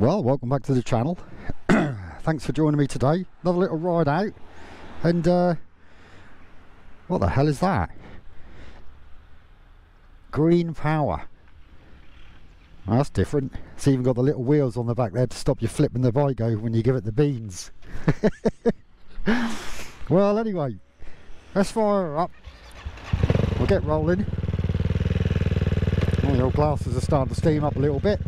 Well, welcome back to the channel. Thanks for joining me today. Another little ride out. And, uh, what the hell is that? Green Power. Well, that's different. It's even got the little wheels on the back there to stop you flipping the bike over when you give it the beans. well, anyway, let's fire her up. We'll get rolling. All old glasses are starting to steam up a little bit.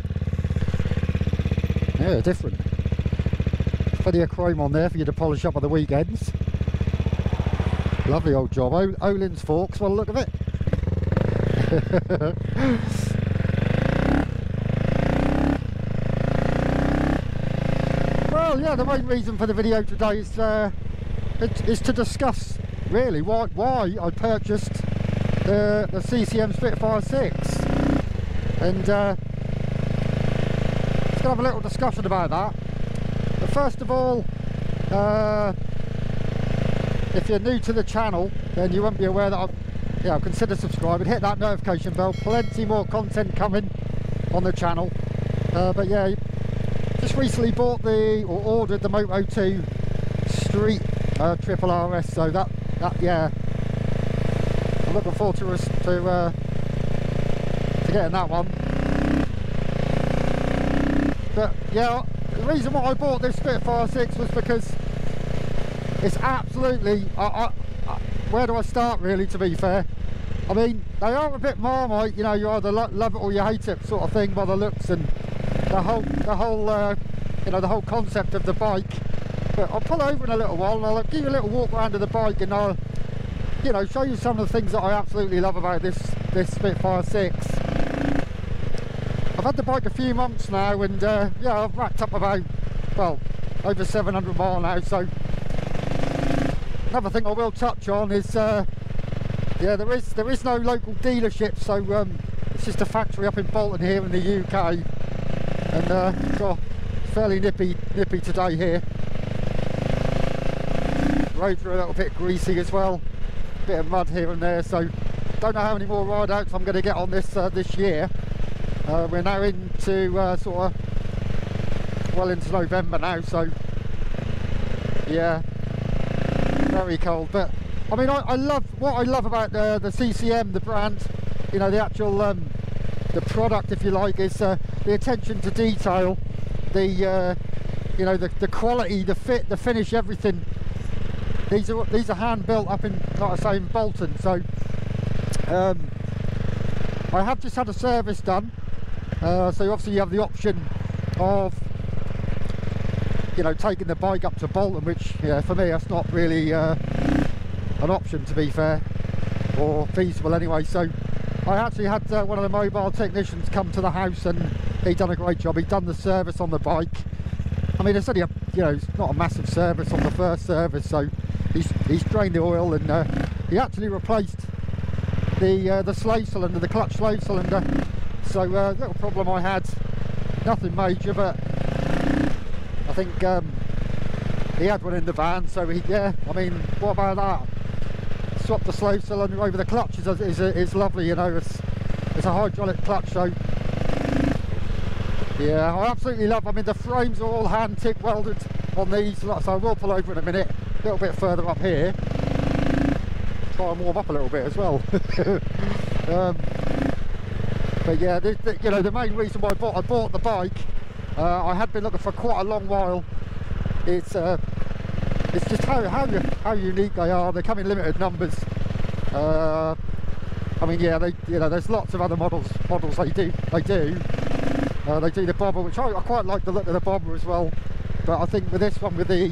Yeah, different. Plenty of chrome on there for you to polish up on the weekends. Lovely old job. O Öhlins forks, well look at it. well, yeah, the main reason for the video today is, uh, it, is to discuss really why, why I purchased the, the CCM Spitfire 6. And uh, let's have a little discussion about that. But first of all, uh, if you're new to the channel, then you won't be aware that I've, yeah, consider subscribing, hit that notification bell. Plenty more content coming on the channel. Uh, but yeah, just recently bought the or ordered the Moto 2 Street uh, Triple RS. So that that yeah, I'm looking forward to to uh, to getting that one. But yeah, the reason why I bought this Spitfire 6 was because it's absolutely I, I, I, where do I start really to be fair? I mean they are a bit marmite you know you either lo love it or you hate it sort of thing by the looks and the whole the whole uh, you know the whole concept of the bike. But I'll pull over in a little while and I'll give you a little walk around of the bike and I'll you know show you some of the things that I absolutely love about this this Spitfire 6 I've had the bike a few months now and uh, yeah I've racked up about well over 700 mile now so another thing I will touch on is uh, yeah there is there is no local dealership so um, it's just a factory up in Bolton here in the UK and uh, fairly nippy nippy today here. Roads are a little bit greasy as well bit of mud here and there so don't know how many more ride outs I'm going to get on this uh, this year uh, we're now into uh, sort of well into November now so yeah. Very cold but I mean I, I, love what I love about the, the CCM the brand you know the actual um, the product if you like is uh, the attention to detail the uh, you know the, the quality the fit the finish everything. These are these are hand built up in like I say in Bolton so um, I have just had a service done uh, so obviously you have the option of you know taking the bike up to Bolton which for me that's not really uh, an option to be fair or feasible anyway. So I actually had uh, one of the mobile technicians come to the house and he done a great job. He done the service on the bike. I mean it's only a you know it's not a massive service on the first service so he's, he's drained the oil and uh, he actually replaced the uh, the slave cylinder the clutch slave cylinder so uh, little problem I had nothing major but I think um, he had one in the van, so he, yeah, I mean, what about that? Swap the slave cylinder over the clutch is, is, is lovely, you know, it's, it's a hydraulic clutch, so yeah, I absolutely love, I mean, the frames are all hand TIG welded on these, so I will pull over in a minute, a little bit further up here, try and warm up a little bit as well. um, but yeah, the, the, you know, the main reason why I bought, I bought the bike uh, I had been looking for quite a long while. It's uh, it's just how how how unique they are. They come in limited numbers. Uh, I mean, yeah, they you know, there's lots of other models models they do they do. Uh, they do the bobber, which I, I, quite like the look of the bobber as well. But I think with this one, with the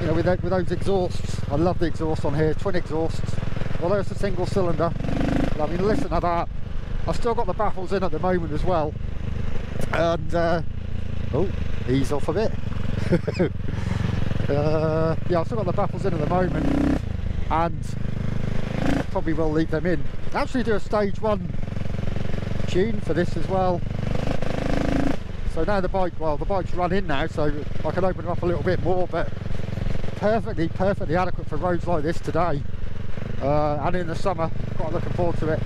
you know, with, with those exhausts, I love the exhaust on here, twin exhausts. Although it's a single cylinder, I mean, listen to that. I've still got the baffles in at the moment as well. And uh, oh ease off a bit. Uh, yeah I've still got the baffles in at the moment. And probably will leave them in. Actually do a stage one tune for this as well. So now the bike well the bike's run in now so I can open it up a little bit more but perfectly perfectly adequate for roads like this today. Uh, and in the summer quite looking forward to it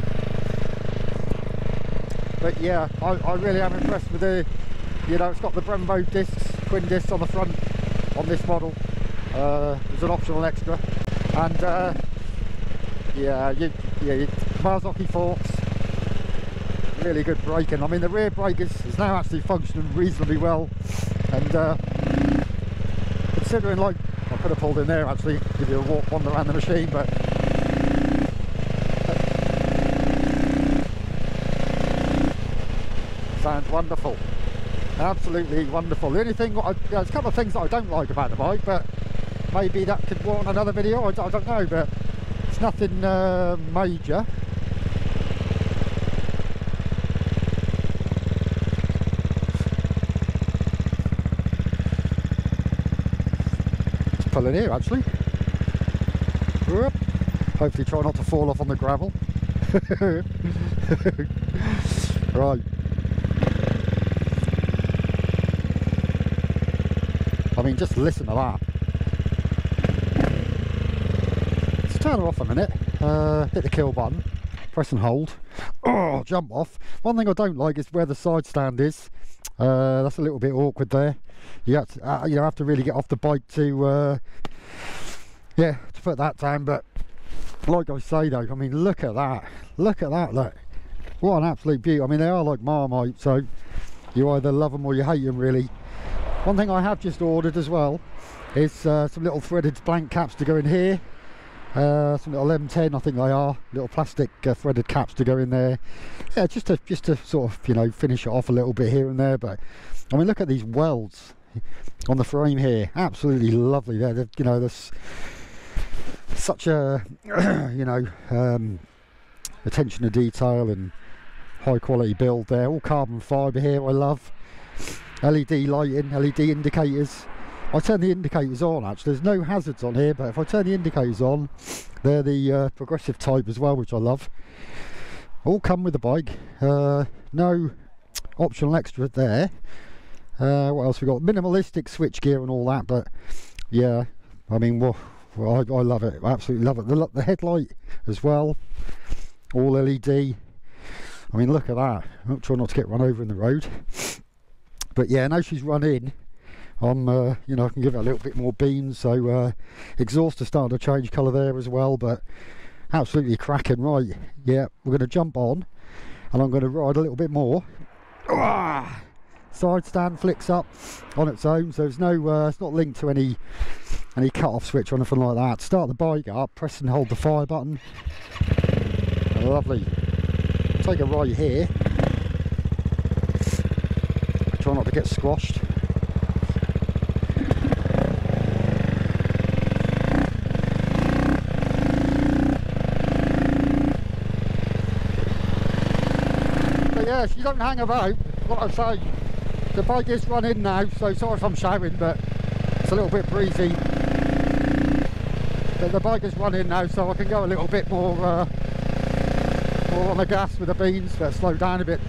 but yeah, I, I really am impressed with the, you know, it's got the Brembo discs, twin discs on the front on this model. Uh, it's an optional extra, and uh, yeah, you, yeah, you, Marzocchi forks, really good braking. I mean, the rear brake is, is now actually functioning reasonably well, and uh, considering like I could have pulled in there actually, give you a walk wander around the machine, but sounds wonderful. Absolutely wonderful. The only thing, I, there's a couple of things that I don't like about the bike, but maybe that could warrant another video. I, I don't know, but it's nothing uh, major. Just pull in here actually. Whoop. Hopefully try not to fall off on the gravel. right. I mean, just listen to that. Let's turn her off a minute. Uh, hit the kill button. Press and hold. Oh, jump off. One thing I don't like is where the side stand is. Uh, that's a little bit awkward there. You have to, uh, you have to really get off the bike to, uh, yeah, to put that down. But like I say though, I mean, look at that. Look at that. Look, what an absolute beauty. I mean, they are like Marmite, so you either love them or you hate them, really. One thing I have just ordered as well is uh, some little threaded blank caps to go in here. Uh, some little M10, I think they are, little plastic uh, threaded caps to go in there. Yeah, just to just to sort of you know finish it off a little bit here and there. But I mean, look at these welds on the frame here. Absolutely lovely. There, you know, there's such a you know um, attention to detail and high quality build there. All carbon fibre here. I love. LED lighting, LED indicators. I turn the indicators on actually, there's no hazards on here, but if I turn the indicators on, they're the uh, progressive type as well, which I love. All come with the bike, uh, no optional extra there. Uh, what else we got? Minimalistic switch gear and all that, but yeah, I mean, well, I, I, love it, I absolutely love it. The, the headlight as well, all LED. I mean, look at that. I'm trying not to get run over in the road but yeah now she's run in I'm uh, you know I can give it a little bit more beans. So uh, exhaust is starting to change colour there as well but absolutely cracking. Right yeah we're going to jump on and I'm going to ride a little bit more. Ah! side stand flicks up on its own so there's no uh, it's not linked to any any cut off switch or anything like that. Start the bike up press and hold the fire button. Lovely. Take a right here try not to get squashed. But yeah, she don't hang about, what I say. The bike is running now, so sorry if I'm shouting, but it's a little bit breezy. But the bike is running now, so I can go a little bit more, uh, more on the gas with the beans, but slow down a bit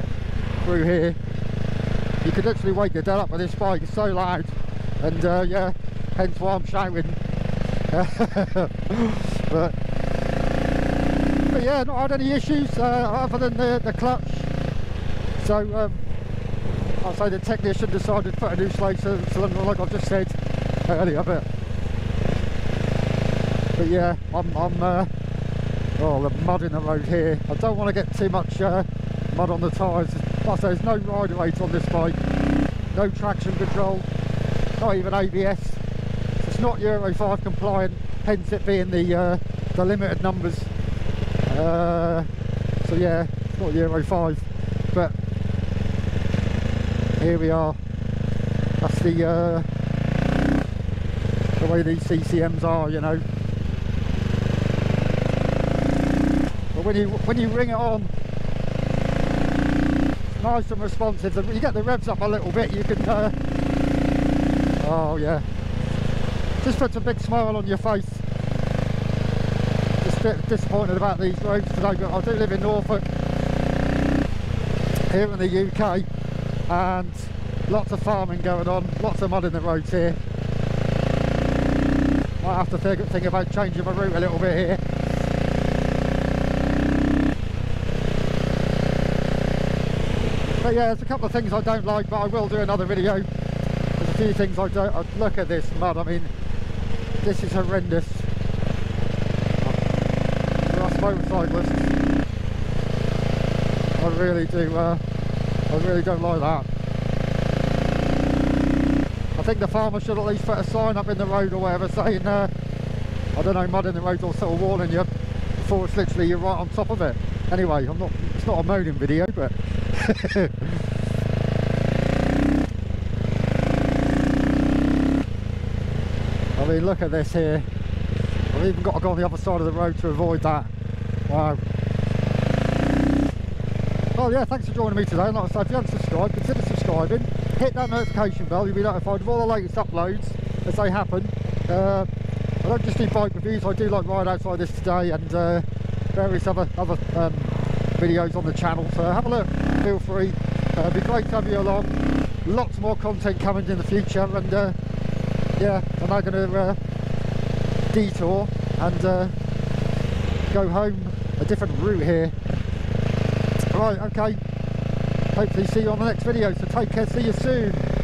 through here you could literally wake your dead up with this bike, it's so loud. And uh, yeah, hence why I'm shouting. but, but, yeah, not had any issues uh, other than the, the clutch. So um, I'll say the technician decided to put a new slave cylinder like I've just said earlier. But, but yeah, I'm, I'm uh, oh, the mud in the road here. I don't want to get too much uh, mud on the tyres Plus there's no rider weight on this bike, no traction control, not even ABS. It's not Euro 5 compliant, hence it being the, uh, the limited numbers. Uh, so yeah, it's not Euro 5, but here we are. That's the uh, the way these CCMs are, you know. But when you when you ring it on nice and responsive. You get the revs up a little bit, you can, uh, oh yeah, just puts a big smile on your face. Just a bit disappointed about these roads today, but I do live in Norfolk, here in the UK, and lots of farming going on, lots of mud in the roads here. Might have to think, think about changing my route a little bit here. But yeah, there's a couple of things I don't like, but I will do another video. There's a few things I don't. I, look at this mud. I mean, this is horrendous. For us motorcyclists, I really do. Uh, I really don't like that. I think the farmer should at least put a sign up in the road or whatever saying, uh, I don't know, mud in the road or sort of warning you before it's literally you're right on top of it. Anyway, I'm not. It's not a moaning video, but. I mean, look at this here. I've even got to go on the other side of the road to avoid that. Wow. Well, yeah, thanks for joining me today. Like I say, if you haven't subscribed, consider subscribing. Hit that notification bell, you'll be notified of all the latest uploads as they happen. Uh, I don't just do bike reviews, I do like ride outside this today and uh, various other other um, videos on the channel. So have a look, feel free. Uh, it'd be great to have you along. Lots more content coming in the future, and uh, yeah, I'm now going to uh, detour and uh, go home a different route here. Right, okay. Hopefully see you on the next video. So take care. See you soon.